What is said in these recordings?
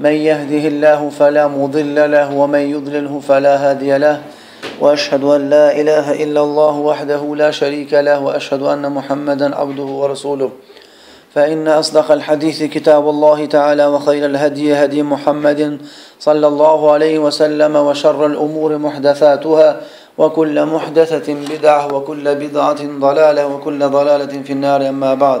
من يهده الله فلا مضل له ومن يضلله فلا هادي له وأشهد أن لا إله إلا الله وحده لا شريك له وأشهد أن محمدا عبده ورسوله فإن أصدق الحديث كتاب الله تعالى وخير الهدي هدي محمد صلى الله عليه وسلم وشر الأمور محدثاتها وكل محدثة بدعة وكل بدعة ضلالة وكل ضلالة في النار أما بعد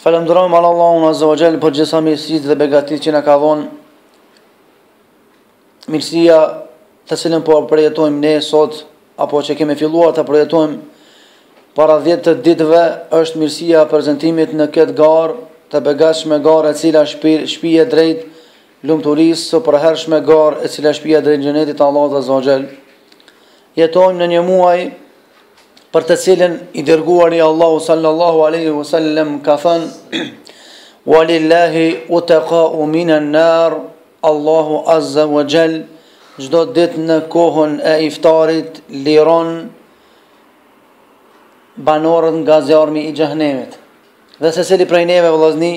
Falënderojmë Allahun Azza wa Jall për gjithë mirësitë dhe begatitë që na ka dhënë. Mirësia të cilën po përjetojmë ne sot apo që kemi filluar ta përjetojmë para 10 ditëve është mirësia e prezentimit në këtë garë të begatshme garë e cila shpije drejt lumturisë së përhershme garë e cila shpije drejt xhenetit të Allahut Azza wa Jall. Jetojmë në një muaj për të cilin i dërguari Allahu sallallahu alaihi wasallam ka thënë Walillahi utaqa'u minan nar Allahu azza wa jall çdo ditë në kohën e iftarit liron banorët nga zjarmi i xhehenemit. Dhe secili prej neve vllazni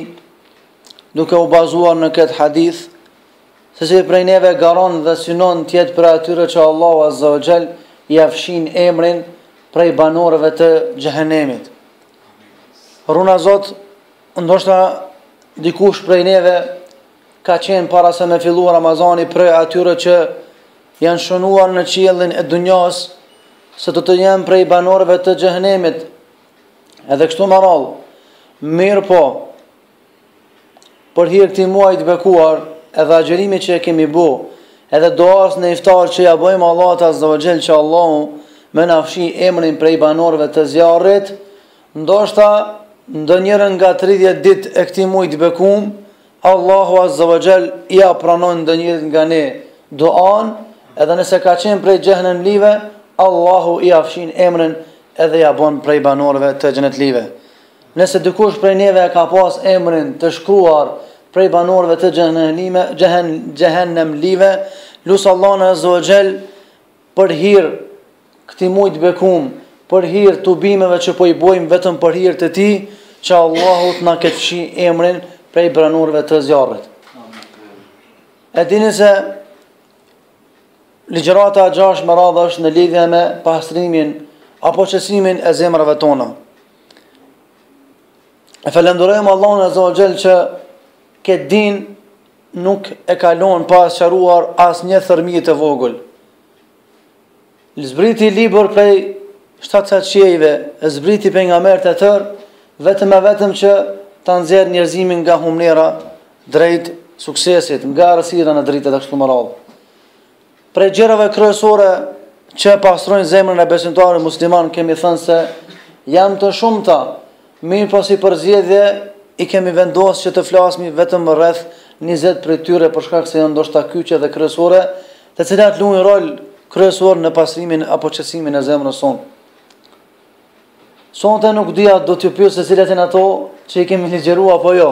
duke u bazuar në këtë hadith Secili prej neve garon dhe synon të jetë prej atyre që Allahu Azza wa Jall ia fshin emrin prej banorëve të xhehenemit. Runa Zot, ndoshta dikush prej neve ka qenë para se me fillu Ramazani prej atyre që janë shënuar në qiellin e dunjas se do të jenë prej banorëve të xhehenemit. Edhe kështu me radhë. Mirëpo, për hir këtij muaji të bekuar, edhe agjërimi që e kemi bo, edhe duas në iftar që ia bëjmë Allahut Azza wa Jell që Allahu me na fshi emrin prej banorëve të zjarrit, ndoshta ndonjërën nga 30 ditët e këtij muaji të bekuar, Allahu Azza wa Jell ia pranon ndonjërit nga ne duan, edhe nëse ka qenë prej xhehenemlive, Allahu ia fshin emrin edhe ia bën prej banorëve të xhenetlive. Nëse dikush prej neve ka pas emrin të shkruar prej banorëve të Xhehennemlive, lus Allahun Azza wa Jell për hir këtij muaj të bekuar, për hir tubimeve që po i bëjmë vetëm për hir të Tij, që Allahu të na ketë fshi emrin prej banorëve të zjarrit. E dini se ligjërata e gjashtë me radhë është në lidhje me pastrimin apo qësimin e zemrave tona. E falenderojmë Allahun Azza wa Jall që këtë din nuk e ka lon pa sqaruar as një thërrmijë të vogël. Zbriti libër prej shtatë qiejve, zbriti pejgamberët e tërë, vetëm e vetëm që ta nxjerrë njerëzimin nga humnera drejt suksesit, nga errësira në dritë dhe kështu me radhë. Prej gjërave kryesore që e pastrojnë zemrën e besimtarit musliman kemi thënë se janë të shumta, mirëpo si përzgjedhje i kemi vendosë që të flasim vetëm rreth njëzet prej tyre për shkak se janë ndoshta kyçe dhe kryesore, të cilat luajnë rol kryesor në pastrimin apo qetësimin e zemrës sonë. Sonte nuk di a do t'ju pyes se cilat janë ato që i kemi ligjëruar apo jo.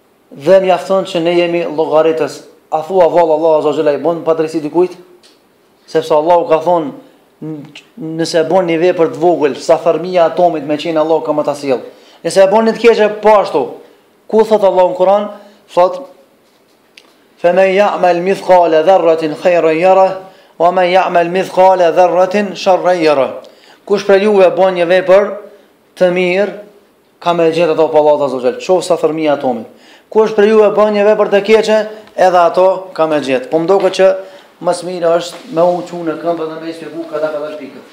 Dhe mjafton që ne jemi llogaritës. A thua vallë Allahu azza xhela i bën padrejtësi dikujt? Sepse Allahu ka thonë nëse e bën një vepër të vogël, sa thërmia e atomit me qenë Allahu ka me ta sjell. Nëse e bën një të keqe po ashtu. Ku thot Allahu në Kur'an? Thot Fe men ja'mel mithkale dherratin khajren jerah, ue men ja'mel mithkale dherratin sherren jerah. Kush prej juve bën një vepër të mirë, Ka me e gjetë atë te Allahu azza ue xhel, qoftë sa thërmia e atomit. Kush prej juve e bën një vepër të keqe, edhe atë ka me gjetë. Po m'doket që më së miri është me u çu në këmbë dhe me e shpjegu këtë këtë pikë.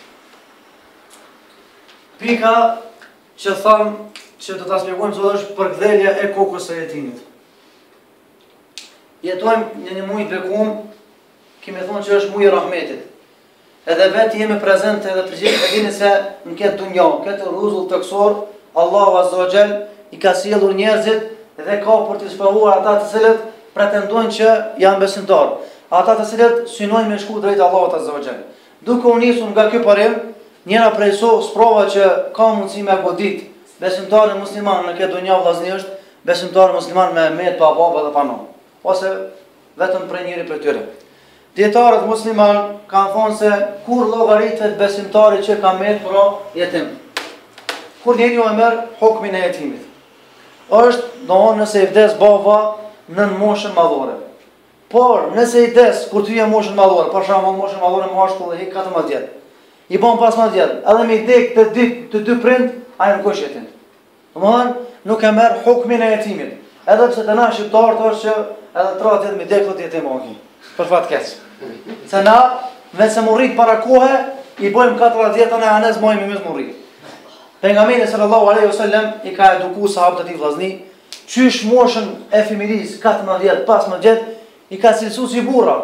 Pika që thamë që do ta shpjegojmë sot është përkdhelja e kokës së jetimit. Jetojmë në një muj të bekum, kemi thonë që është muj i rahmetit. Edhe vetë jemi prezent edhe të gjithë e dini se në këtë dunja, në këtë rruzull tokësor, Allahu Azza wa Jall i ka sjellur njerëzit dhe ka për t'i sprovuar ata të cilët pretendojnë që janë besimtarë. Ata të cilët synojnë me shku drejt Allahut Azza wa Jall. Duke u nisur nga ky parim, njëra prej kso sprovave që ka mundësi me godit besimtarin musliman në këtë dunja vllazni është besimtari musliman me met pa baba dhe pa nënë. ose vetëm prej njërit prej tyre. Dietarët musliman kanë thonë se kur llogaritet besimtari që ka met pra jetim. Kur njeriu e merr hukmin e jetimit. Është, domthonë nëse i vdes baba nën moshën madhore. Por nëse i vdes kur ti je n'moshën madhore, për shembull moshën madhore më është edhe 14 vjet. I bën 15 vjet, edhe me i dek të dy të dy prind, ai nuk është jetim. Domethënë, nuk e merr hukmin e jetimit. Edhe pse te na shqiptarët është që edhe tridhjetë me i dekë thotë jetim â ai. Për fat keq. Se na në se m'u rrit para kohe, i bëjmë katërdhjetë e na s'mujmë me u rrit. Pejgamberi sallallahu alaihi wasallam i ka edukuar sahabët e tij vllazni, qysh moshën e fëmiris 14, 15 i ka cilësuar si burra.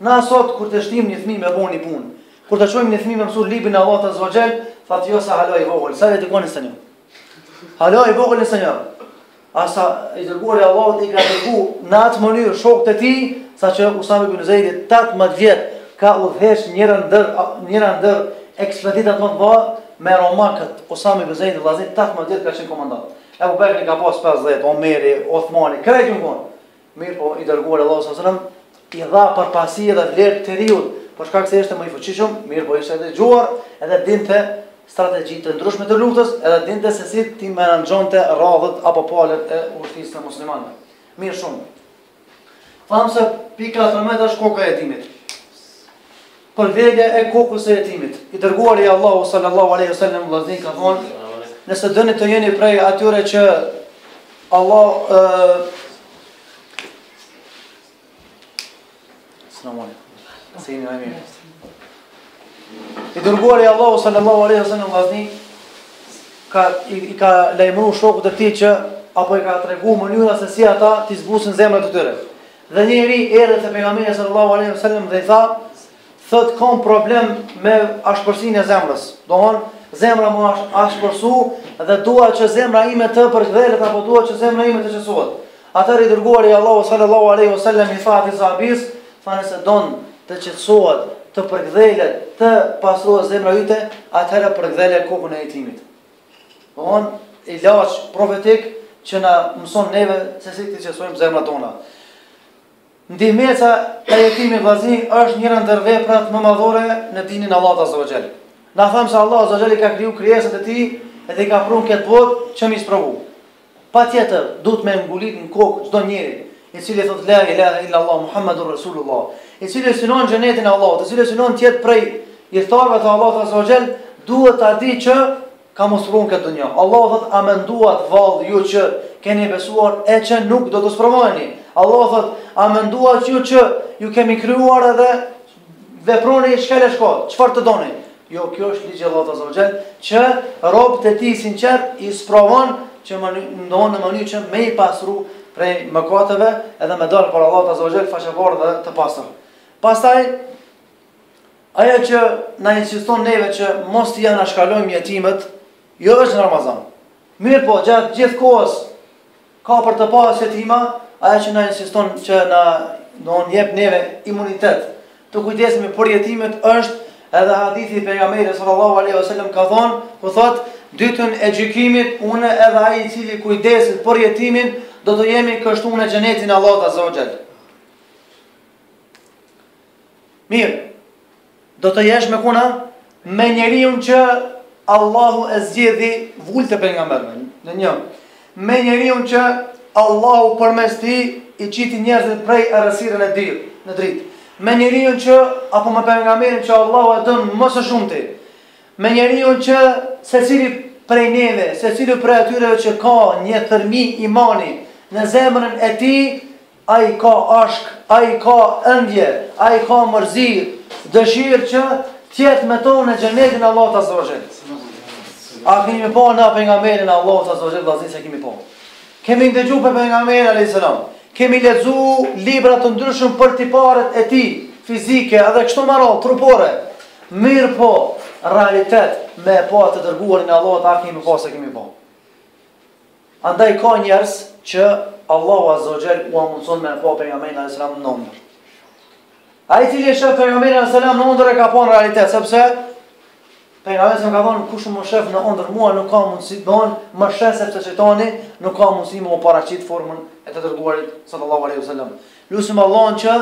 Na sot kur ta shtimë një fëmijë me bo një punë, kur ta çojmë një fëmijë me mësu librin e Allahut Azza wa Jall, thotë jo se hala i vogël, sa vjet i ka, njëzet e një. Hala i vogël njëzet e një. Asa i dërguar i Allahut i ka dërgu në atë mënyrë shokët e tij, saqë Usame ibn Zeidi 18 vjet ka udhëheq njëra ndër njëra ndër ekspeditat më të mëdha me romakët. Usame ibn Zeidi vllazni 18 vjet ka qenë komandant. Abu Bekri ka pas 50, Omeri, Osmani, krejt jon konë. Mirëpo i dërguari i Allahut sallallahu alaihi wasallam i dha përparësi edhe vlerë të riut, për shkak se ishte më i fuqishëm, mirëpo ishte edhe zgjuar, edhe dinte strategji të ndryshme të luftës, edhe dinte se si t'i menaxhonte radhët apo palët e ushtrisë së muslimanëve. Mirë shumë. Thamë se pika e tretë është koka e jetimit. Përkëdhelja e kokës së jetimit. I dërguari i Allahut sallallahu alaihi wasallam vllazni ka thonë, nëse doni të jeni prej atyre që Allah ë Selamun. Sejnë e mirë. I dërguari i Allahut sallallahu alaihi wasallam vllazni ka i, i ka lajmëru shokët e tij që apo i ka tregu mënyra se si ata t'i zbusin zemrat e tyre. Dhe një i ri erdhi te pejgamberi sallallahu alaihi wasallam dhe i tha, thotë kam problem me ashpërsinë e zemrës. Domethon zemra më është ashpërsu dhe dua që zemra ime të përkëdhelet apo dua që zemra ime të qetësohet. Atëherë i dërguari i Allahut sallallahu alaihi wasallam i tha atij sahabi, tha nëse don të qetësohet, të përkëdhelet, të pastrohet zemra jote, atëherë përkëdhele kokën e jetimit. Domthon ilaç profetik që na mëson neve se si t'i qetësojmë zemrat tona. Ndihmesa e jetimit vllazni është njëra ndër veprat më madhore në dinin e Allahut azza wa jall. Na thamë se Allahu azza wa jall i ka kriju krijesat e tij dhe i ka pru në këtë botë që m'i sprovu. Patjetër, duhet me e ngulit në kokë çdo njeri, i cili thotë la ilahe illa Allah Muhammadur Rasulullah, i cili e synon xhenetin e Allahut, i cili e synon të jetë prej ithtarëve të Allahut azza wa jall, duhet ta di që ka m'u sprovu n'këtë dunja. Allahu thotë a menduat vallë ju që keni besuar e që nuk do të sprovoheni. Allahu thotë a menduat ju që ju kemi krijuar edhe Veproni shkel e shko, çfarë të doni. Jo, ky është ligji i Allahut azza wa jall, që robët e tij të sinqertë i sprovon që domethon në mënyrë që me i pasru prej mëkateve edhe me dalë para Allahut azza wa jall faqebardhë dhe të pasër. Pastaj, ajo që na insiston neve që mos t'i anashkalojmë jetimet, jo veç në Ramazan. Mirëpo, gjatë gjithë kohës, Ka për të pasë jetima, ajo që na insiston që na domethon jep neve imunitet, të kujdesemi për jetimet është edhe hadithi i pejgamberit sallallahu aleyhi sallam ka thonë, ku thotë, ditën e gjykimit, unë edhe ai i cili kujdeset për jetimin, do të jemi kështu në xhenetin e Allahut azza wa jall. Mirë, Do të jesh me kon a, me njeriun që Allahu e zgjedhi vul të pejgamberëve. Me nj me njeriun që Allahu përmes tij i qiti njerëzit prej errësire në dri, në dritë. Me njeriun që apo me pejgamberin që Allahu e don më së shumti. Me njeriun që secili prej neve, secili prej atyre që ka një thërmi imani në zemrën e tij Ai ka ashk, ai ka ëndje, ai ka mërzi, dëshirë që të jetë me ta në xhenetin e Allahut azza wa jall. A e kemi pa na pejgamberin e Allahut azza wa jall, vllazni s'e kemi pa. Kemi ndëgju për pejgamberin a.s. Kemi lexu libra të ndryshëm për tiparet e tij, fizike, edhe kështu me radhë, trupore. Mirëpo, realitet me e pa të dërguarin e Allahut a e kemi pa s'e kemi pa. Andaj ka njerëz që Allahu Azza wa Jall ua mundson me pa pejgamberin alayhis salam në ëndërr. Ai i cili e shef pejgamberin alayhis salam në ëndërr e ka pa në realitet, sepse pejgamberi alayhis salam ka thënë kush më shef në ëndërr mua nuk ka mundësi shejtani, më shef sepse shejtani nuk ka mundësi me u paraqit në formën e të dërguarit sallallahu alaihi wasallam. Lusim Allahun që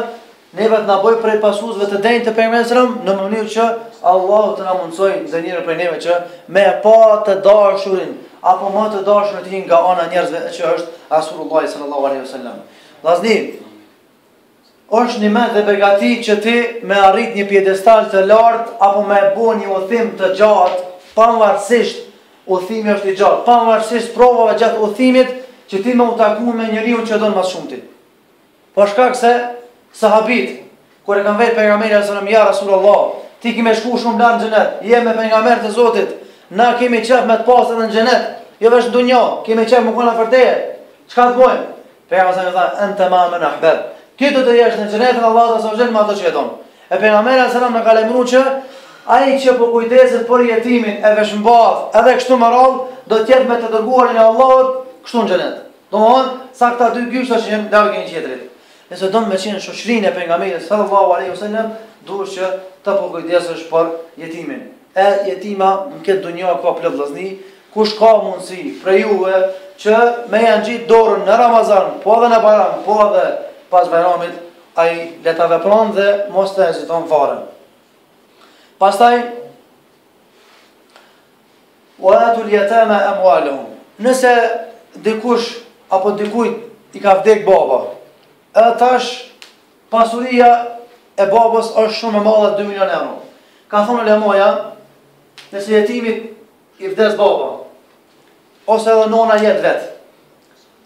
Neve të na bëj prej pasuesve të denjë të pejgamberit sallallahu alajhi wasallam në mënyrë që Allahu të na mundsojë ndonjërin prej neve që me pa të dashurin apo më të dashurin e tij nga ana e njerëzve që është Rasulullah sallallahu alajhi wasallam. Vazni është nimet dhe begati që ti me arrit një piedestal të lartë apo me ba një udhtim të gjatë, pavarësisht udhtimi është i gjatë, pavarësisht provave gjatë udhtimit që ti me u taku me njeriun që e don më shumë ti. Për shkak se sahabit kur e kanë vet pejgamberin alejhi selam ja rasulullah, ti ke me shku shumë lart në xhenet, je me pejgamberët e Zotit, na kemi qef me të pas edhe në xhenet, jo veç në dunja, kemi qef me kanë afër teje. Çka të bëjmë? Pejgamberi a.s. i tha, "Anta ma'a man ahbabt." Ti do të jesh në xhenetin e Allahut azza wa jall me ata që i don. E pejgamberi alejhi selam na ka lajmëruar që ai që përkujdeset për jetimin e veshmbath, edhe kështu me radhë, do të jetë me të dërguarin e Allahut kështu në xhenet. Domthonë, sa këta dy gishta që janë larg njëni-tjetrit. Nëse don me qenë në shoqërinë e pejgamberit sallallahu alaihi wasallam, duhet që të përkujdesesh për jetimin. E jetima në këtë dunja ka plot vllazni, kush ka mundësi prej juve që me ja ngjitë dorën në Ramazan, po edhe në Bajram, po edhe pas Bajramit, ai le ta vepron dhe mos të heziton fare. Pastaj Wa atul yatama amwaluhum. Nëse dikush apo dikujt i ka vdek baba, edhe tash pasuria e babës është shumë e madhe 2 milionë euro. Ka thonë ulemaja, nëse jetimit i vdes baba, Ose edhe nona jet vetë.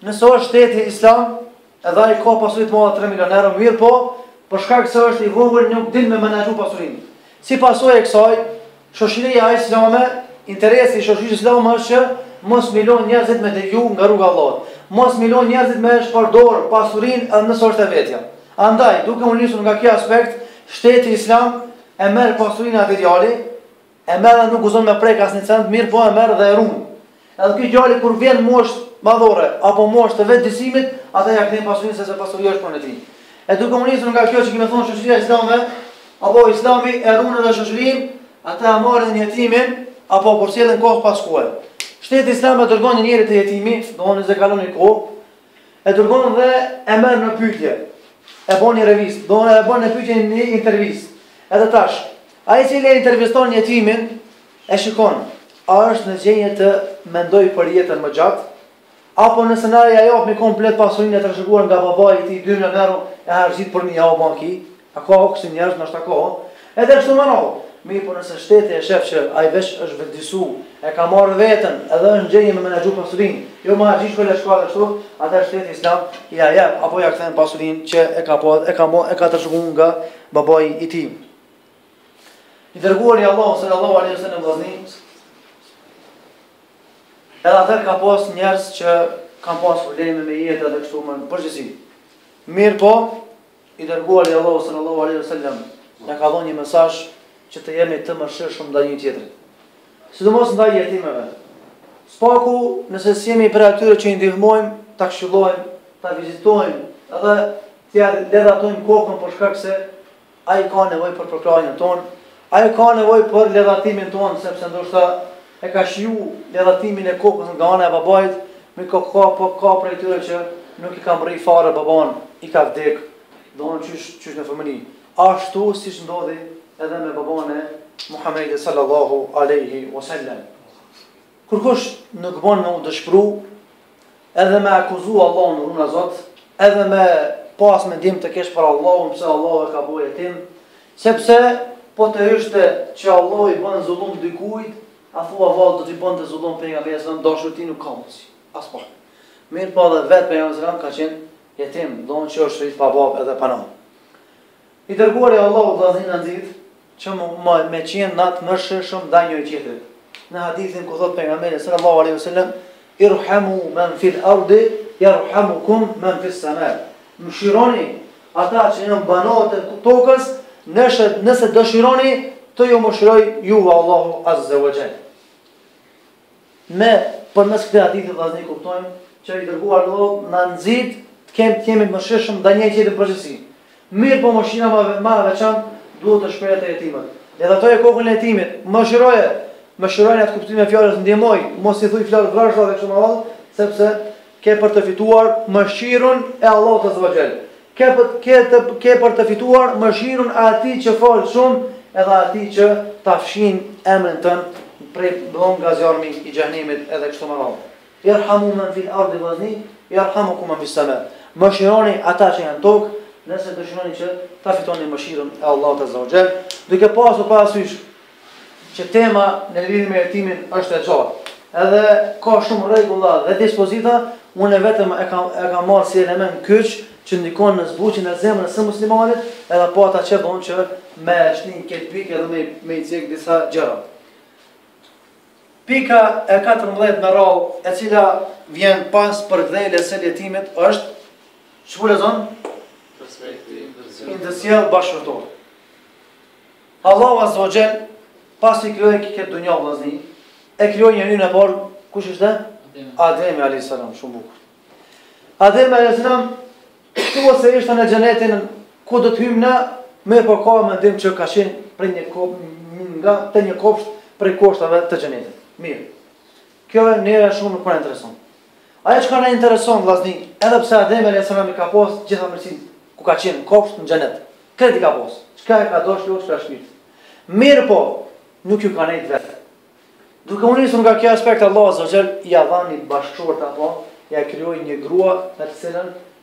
Nëse është shteti islam, edhe ai ka pasuri të mëdha 3 milionë euro, mirëpo, për shkak se është i vogël nuk din me menaxhu pasurinë. Si pasojë e kësaj, shoqëria islame, interesi i shoqërisë islame është që mos me i lon njerëzit me deviju nga rruga e Allahut. Mos me i lon njerëzit me shpërdor pasurinë edhe nëse është e vetja. Andaj, duke u nisur nga ky aspekt, shteti islam e merr pasurinë e atij djali, E merr dhe nuk guxon me prek asnjë cent, mirë po e merr dhe e ruan. Edhe ky djali kur vjen në moshë madhore apo moshë të vetëdijesimit, ata ja kthejnë pasurinë sepse pasuria është pronë e tij. E duke u nisur nga kjo domethënë shoqëria islame, apo islami e ruan edhe shoqërinë, ata e marrin jetimin apo e përcjellin kohë pas kohe. Shteti islam e dërgon një njeri te jetimi, domethënë se kalon një kohë, E dërgon dhe e merr në pyetje. E bën një revistë, domethënë e bën në pyetje një intervistë. Edhe tash, ai i cili e interviston jetimin e shikon a është në gjendje të mendojë për jetën më gjatë, apo nëse na ja japmi komplet pasurinë e trashëguar nga babai i tij dy ditë e merr e harxhit për një javë e bën hi, A ka kësi njerëz ndoshta ka. Edhe kështu me radhë. Mirë po nëse shteti e shef që ai veç është vetëdijsu, e ka marrë veten edhe është në gjendje me menaxhu pasurinë, jo me harxhi shkolla shkolla dhe kështu, atëherë shteti islam ia jep apo ia kthen pasurinë që e ka po, e ka mo, e ka trashëguar nga babai i tij. I dërguari i Allahut sallallahu alaihi wasallam vllazni. Edhe atëherë ka pas njerëz që kanë pas probleme me jetën dhe kështu në përgjithësi. Mirë po, I Dërguari i Allahut sallallahu alejhi ve sellem na ka dhënë një mesazh që të jemi të mëshirshëm ndaj njëri tjetrit. Sidomos ndaj jetimeve. Spaku, nëse s'jemi prej atyre që i ndihmojmë, ta këshillojmë, ta vizitojmë, edhe t'ia ledhatojmë kokën për shkak se ai ka nevojë për përkrahjen tonë, Ajo ka nevojë për ledhatimin tonë, sepse ndoshta e ka shiju ledhatimin e kokës nga ana e babait, mirë po ka, po ka prej tyre që nuk e ka mrri fare babanë, i ka vdekë, domthonë qysh, qysh në fëmëri. Ashtu siç ndodhi edhe me babanë e Muhamedit sallallahu alejhi ve sellem. Kurkush nuk bon me u dëshpru, Edhe me akuzu Allahun na ruaj Zot, edhe me pas mendim të keq për Allahun, pse Allahu e ka bo jetim, sepse po të ishte që Allahu i bën zullum dikujt, a thua vallë do t'i bënte zullum pejgamberit, domethënë nuk ka mundësi, aspak. Mirë po dhe vetë pejgamberi ka qenë jetim, domethënë që është rritë pa babë edhe pa nënë. I dërguari i Allahut vllazni na nxit që me qenë na të mëshirshëm ndaj njëri tjetrit. Në hadithin ku thot pejgamberi sallallahu alaihi wasallam irhamu man fil ardi yarhamukum man fis sama. Mëshironi ata që janë banorët e tokës, nëse nëse dëshironi të ju mëshiroj ju Allahu azza wa jall. Ne përmes këtij hadithi vllazni kuptojmë që i Dërguari i Allahut na nxit të kemë të jemi të mëshirshëm ndaj njëri tjetrit në përgjithësi. Mirëpo mëshira më e veçantë duhet të shprehet te jetimët. Ledhatoja kokën e jetimit, mëshiroje! Mëshiroje në atë kuptim të fjalës ndihmoj, mos i thuj fjalë vrasëse dhe kështu me radhë, sepse ke për të fituar mëshirën e Allahut azza wa xhel. Ke për të fituar mëshirën e Atij që fal shumë edhe Atij që ta fshin emrin tënd prej domethon nga zjarmi i Xhehenemit edhe kështu me radhë. Irhamu men fil ardi vllazni yarhamukum men fis sama. Mëshironi ata që janë në tokë, nëse dëshironi që ta fitoni mëshirën e Allahut azza wa xhel, duke pasur parasysh që tema në lidhje me jetimin është e gjatë, edhe ka shumë rregulla dhe dispozita, unë vetëm e kam e kam marrë si element kyç që ndikon në zbutjen e zemrës së muslimanit, edhe po ata që don që me e shti këtë pikë edhe me me i cek disa gjëra. Pika e 14 me radhë, e cila vjen pas përkëdheljes së jetimit është çka vllazni? Respekti ndërsjellë bashkëshortor. Allahu Azza wa Jall pasi krijoi këtë dunja vëllazni, e krijoi njeriun e parë, kush ishte? Ademi alayhis salam, shumë bukur. Ademi alayhis salam thuhet se ishte në xhenetin ku do të hyjmë ne, mirëpo ka mendim që ka qenë në një kop në një kopsht prej kopshteve të xhenetit. Mirë. Kjo neve shumë s'na intereson. Ajo çka na intereson vllazni, edhe pse Ademi alayhis salam i ka pas gjitha mirësitë ku ka qenë kopsht në xhenet. Krejt i ka pas. Çka e ka dashur zemra e shpirti. Mirpo nuk ju ka nejt vet. Duke u nisur nga kjo aspekt Allahu azza wa xhel ia dhani bashkëshorte apo ia krijoi një grua me të cilën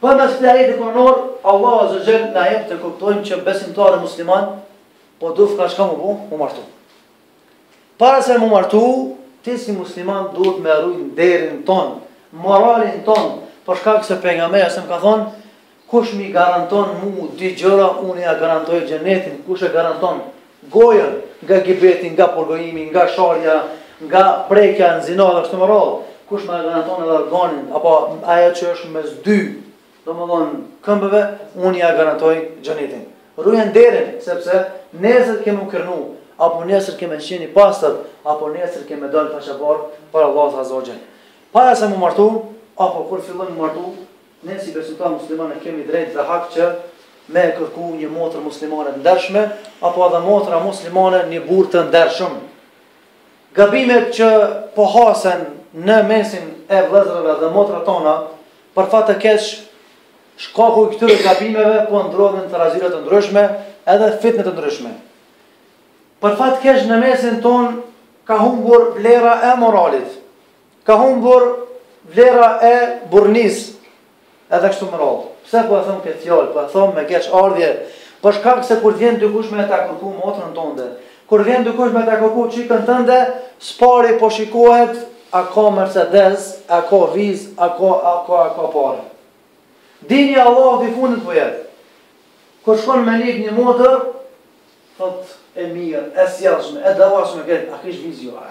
Përmes këtij ajeti kuranor, Allahu Azza wa Jall na jep të kuptojmë që besimtari musliman po duhet ka çka me bo, m'u martu. Para se m'u martu, ti si musliman duhet me rujt nderin ton, moralin ton, për shkak se Pejgamberi a.s. ka thonë, kush m'i garanton mu dy gjëra, unë ia garantoj xhenetin, kush e garanton, gojën nga gibeti, nga përgojimi, nga sharja, nga prekja në zina dhe kështu me radhë, kush ma garanton edhe organin, apo ajo që është mes dy, domethonë, këmbëve, unë ia garantoj xhenetin. Ruje nderin, sepse nesër ke m'u krenu, apo nesër ke me qenë i pastër, apo nesër ke me dalë faqebardh para Allahut azza wa xhel. Para se m'u martu, apo kur fillojmë m'u martu, Ne si besimtarë muslimanë kemi drejt dhe hak që me e kërku një motër muslimane të ndershme, apo edhe motra muslimane një burrë të ndershëm. Gabimet që po hasen në mesin e vëllezërve dhe motrave tona, për fat të keq, shkaku i këtyre gabimeve po ndodhin trazira të ndryshme edhe fitne të ndryshme. Për fat keq në mesin tonë ka humbur vlera e moralit, Ka humbur vlera e burrnisë edhe kështu me radhë. Pse po e thëmë këtë fjalë, po e thëmë me keqardhje, për shkak se kur vjen dykush me ta kërku motrën tënde, kur vjen dykush me ta kërku çikën tënde, s'pari po shikohet, a ka Mercedes, a ka viz, a ka, a ka, a ka pare. Dini Allah i fundit po jet. Kur shkon me lip një motër, thot e mirë, e sjellshme, e dashme, thotë, a kish viz ky, a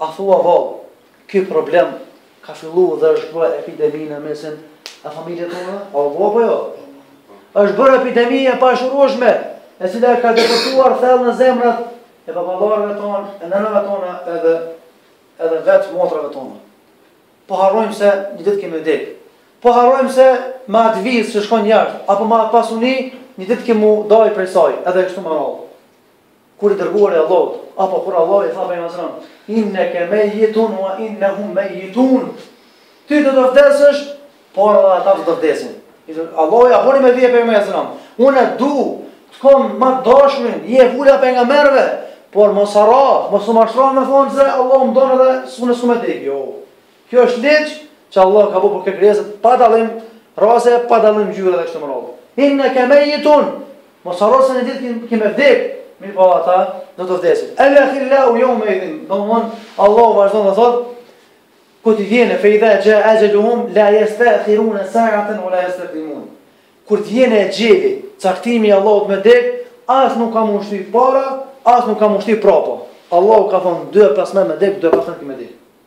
A thua vallë, ky problem ka fillu dhe është bë epidemi në mesin e familjeve tona? A u bë apo jo? Është bërë epidemi e pashërueshme, e cila ka depërtuar thellë në zemrat e baballarëve tonë, e nënave tona edhe, edhe vetë motrave tona. Po harrojmë se një ditë kemi me dekë. Po harrojmë se me atë vizë që shkon jashtë, apo me atë pasuni, një ditë kem' me u da prej saj, edhe kështu me radhë. Kur i dërguari i Allahut, apo kur Allahu i tha pejgamberit sallallahu alajhi wasallam, "Inneke mejitun wa innehum mejitun." Ti do të vdesesh, por edhe ata do të vdesin. Allahu ja bëri me dije pejgamberit sallallahu alajhi wasallam. Unë të du, të kom ma të dashmin, je vula e pejgamberëve, por mos harro, mos u mashtron me thonë se Allahu më don edhe s'un, s'un dek, jo. Kjo është ligj që Allah ka bërë për këtë krijesë pa dallim race, pa dallim ngjyre dhe kështu me radhë. Inna ka mayitun. Mos harro se një ditë ki me vdek, mirëpo ata do të vdesin. El akhillau yawma idhin. Domthon Allah vazhdon dhe thotë kur t'i vjen fe idha ja ajaluhum la yastakhirun sa'atan wala yastaqdimun. Kur të vjen exheli, caktimi i Allahut me dek, as nuk ka m'u shty para, as nuk ka m'u shty prapa. Allahu ka thonë, dy e pesë me me dek, dy e pesë me me dek.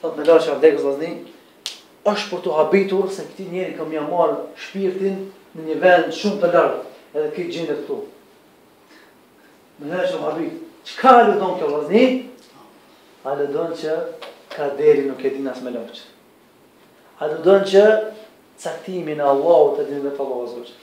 Thot melaqja e vdekjes, vllazni, është për të habitur se këtij njeri kam me ia marrë shpirtin në një vend shumë të largët edhe ky gjindet këtu. Melaqja u habit, çka dëshmon kjo, vllazni? Dëshmon që kaderin nuk e din as melaqja. Dëshmon që caktimin e Allahut e din vetë Allahu Azza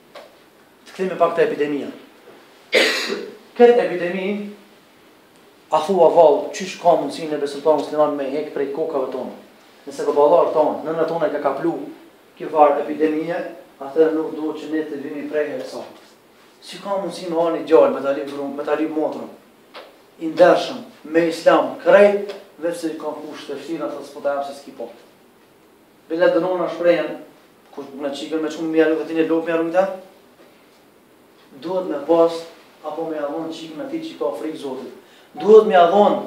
Të kthehemi pak te epidemia. Këtë epidemi a thua vallë qysh ka mundësi ne besimtarët musliman me hek prej kokave tona. Nëse baballarët tonë, nënat tona i ka kaplu kjo farë epidemie, atëherë nuk duhet që ne t'i vimi prej hakësh. Si ka mundësi me ardhë një djalë, me ta lyp gru, me ta lyp motrën, i ndershëm, me islam, krejt, veç se ka kushte të vështira, atë të s'po ta jap se s'ki pa. Bile do nona shprehen, ku, unë çikën me çu me ia rujt atij një lopë me ia rujt atë, duhet me pas apo me ia dhon çikën atij që i ka frikë Zotit. Duhet me ia dhon,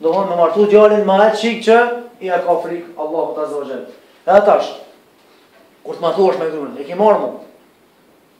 domethon me martu djalin me atë çik që i ka frikë Allahut Azza wa Jall. Edhe tash, kur të martohesh me gruan, e ke marrë mua.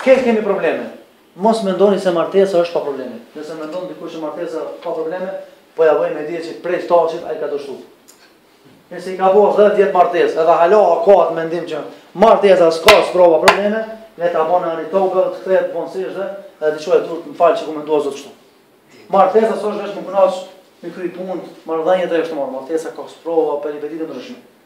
Krejt kemi probleme. Mos mendoni se martesa është pa probleme. Nëse mendon dikush që martesa është pa probleme, po ja bojmë me dije që prej tashit ai ka dështu. Nëse i ka bërë 10 vjet martesë, edhe hala ka atë mendim që martesa s'ka sprova probleme, le ta bënë ani tokë, të kthehet vonësisht edhe të çojë turp, më fal që kam mendu o Zot kështu. Martesa s'është vetëm punë, me kry punë, marrëdhënie të kështu me martesa ka sprova prej ma të ndryshme.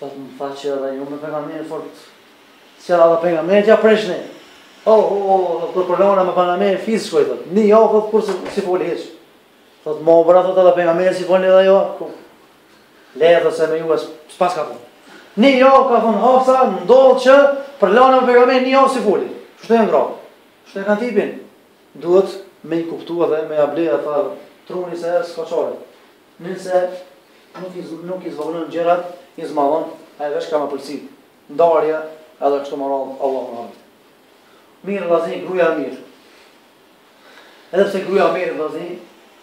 Tha të më tha që edhe ju me pejgamberin fort, si edhe pejgamberit ja prishni. O, oh, o, oh, o, oh, kur përlahna me pejgamberin fis shkoj, thot, një javë, thot, kur s'i, s'i foli hiç. Thot, ma obra, thot, edhe pejgamberit s'i foli edhe jo, ku. Le, thot, se me ju e s'pas ka thonë. Një javë, ka thonë, Hafsa, ndodh që përlahna me pejgamberin një javë s'i foli. Shtu janë gratë, shtu e kanë tipin. Duhet me i kuptu edhe me ia ble, a t'ia duroni se s'ka çare. Nëse nuk i nuk i zvogëlon gjërat, i zmadhon, ai veç ka me plasë. Ndarja edhe kështu me radhë Allahu na ruaj. Mirë vllazni, gruaja Omerit. Edhe pse gruaja Omerit vllazni,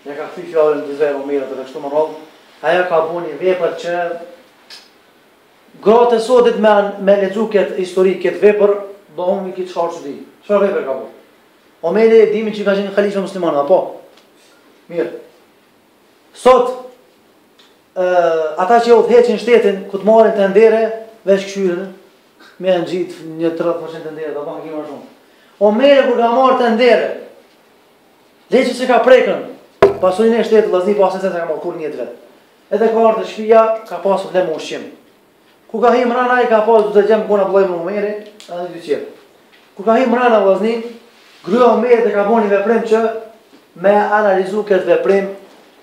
ja ka kthy fjalën ndaj Omerit edhe kështu me radhë. Ajo ka bën një vepër që Gratë e sotit me, me lexu këtë histori, këtë vepër, do të na i qet shkarë që di. Çfarë vepër ka bërë? Omeri e dimi që ka qenë khalif i muslimanëve, po. Mirë. Sot, ata që udhëheqin shtetin, kur të marrin tendere, veç kshyrin, me e ngjitë një 30% tendere, dhe bane kinse shumë. Omeri, kur ka marrë tendere, leje që s'e ka prekën pasurinë e shtetit, vllazni pasuri s'e ka marrë kurrë njet vetë. Edhe ka ardhë te shpia, ka pasur dhe me ushqim. Kur ka hyrë mrena ai ka pas dy djem ka qenë Abdullah ibn Omeri, edhe dy tjerë. Kur ka hyrë mrena vllazni, gruaja Omerit e ka bo një veprim që me analizu këtë veprim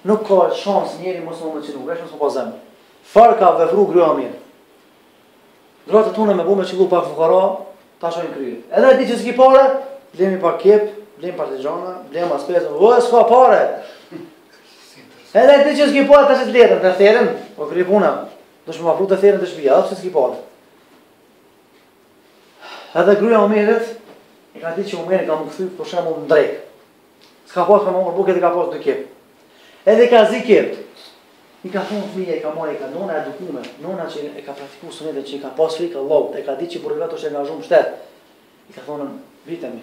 nuk ka shans njëri mos me u emocionu, veç mos me pas zemër. Çfarë ka vepru gruja Omerit. Gratë tona me bo me qëllu pak fukara, ta çojnë krye. Edhe di që s'ki pare, blem pak qepë, blem pak patligjana, blem pak speca, bre, s'ka pare. Edhe di që s'ki pare, ta qet letrën, të therin, o po kryj puna. Doshe me ma pru të thojnë te shpia, edhe pse s'ki pare. Edhe gruja Omerit, e ka ditë që Omeri ka me u kthy për shembull në drekë. S'ka pasë çka me hongër bukë, i ka pasë dy qepë. Edhe i ka zi qepët. I ka thonë fëmija, i ka marrë, i ka nona e edukume. Nona që e ka praktiku se që ia ka pasë frikën Allahut, e ka ditë që burri vet është i angazhum në shtet. I ka thonë, flini,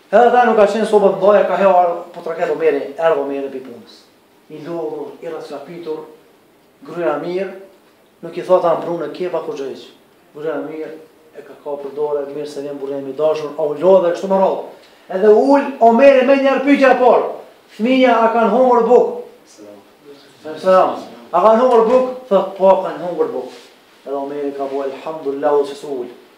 Edhe ata nuk ka qenë soba të mdhaja ka ardh po troket omeri erdh omeri pi punës i lodhur i rraskapitur gruja omerit nuk i thot a në prune ke pa kurgjo hiç gruja omerit e ka kap për dore mirë se vjen burri im i dashur a u lodhe kështu me radhë edhe ulet omeri menjëherë pyetja e parë fmija a kanë hongër buk selam a kanë hongër buk thot po kanë hongër buk edhe omeri ka bo elhamdulilah që su ul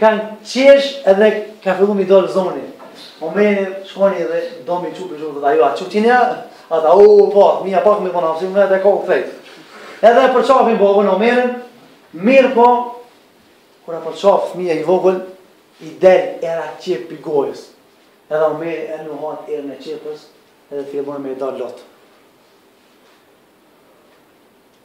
Kan qesh edhe ka fillu mi dol zoni. O me shkoni edhe do mi çu prej gjumit ajo a çu tini a? Ata o po, mi a pak me kona hapsim dhe e ka u kthej. Edhe e përqafin babën Omerin, mirëpo, kur e përqaf fëmija i vogël, i del era qep prej gojës. Edhe Omeri e nin atë erën e qepës, edhe fillon me i dalë lotë.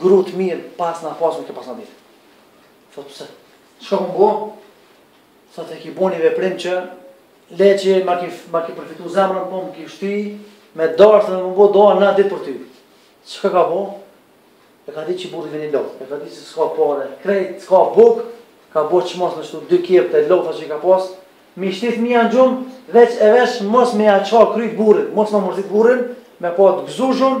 Gru të mirë pasna pas nuk e pasna ditë. Thot pse? Çka po bo? Thot e ki bo një veprim që le që ma ki, ma ki përfitu zemrën, po më ki shty me dashtë edhe me bo dua natë e ditë për ty. Çka ka bo? E ka ditë që burri vjen i lodhë, e ka ditë që s'ka pare, krejt, s'ka bukë, ka bo çmos me shtu dy qepë të lofë që i ka pas, mi shti fëmijën n'gjumë, veç e veç mos me ja ça kryt burrit, mos me mërzit burrin, me pa të gëzushëm,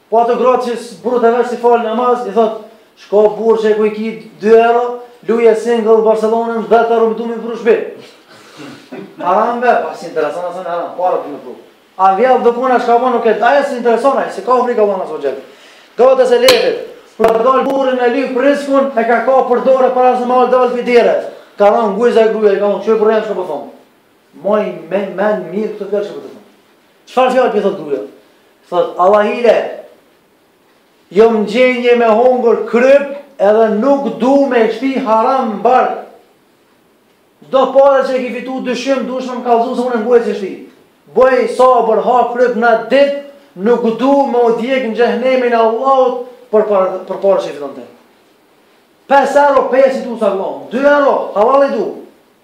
Po ato gratë që burrat e vet s'i falin namaz, i thot, shko burrë që ku i ki 2 euro, luje single në Barcelona në vetë arru më du mi pru n'shpi. Haram be, pa s'i intereson asën haram, paret me pru. A vjedh dhe kuna shka po nuk e di ajo s'i intereson e, si ka fri ka vana së gjelë. Gata se lefit, për të dalë burri me lyp rriskun, e ka kap për dore para se me dalë prej dere. Ka ranë gujzë e gruje, ka unë, që i përrejnë që po thonë. Maje n'men mirë këto fjalë që po të them. Çfarë fjalë po thot gruaja? Thot Allahile. Jom n'gjendje me hongër kryp edhe nuk du me shti haram në bark. Çdo pare që e ki fitu dyshim, dush me më kallzu se unë e mbuaj që shti. Boj sabër, ha kryp në dit, nuk du me u djek në xhehnemin e Allahut për pare për pare që i fiton ti. 5 euro, 5 i du sa gëllonë, 2 euro, hallall i du.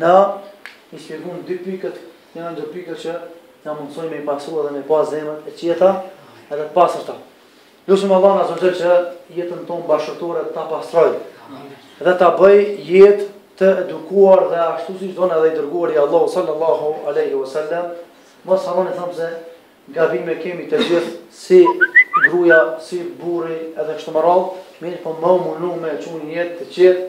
Na i shpjegon dy pikët, janë dy pikët që na mundësojnë me i pasu edhe me pas zemrat e qeta edhe të pastërta. Lusim Allahun azze ue xhel që jetën tonë bashkëshortore ta pastrojë dhe ta bëjë jetë të edukuar dhe ashtu siç don edhe i dërguari i Allahut sallallahu aleyhi wa sallam më salon e thamë se gabime kemi të gjithë si gruja, si burri edhe kështu me radhë mirëpo me u mundu me çu një jetë të qetë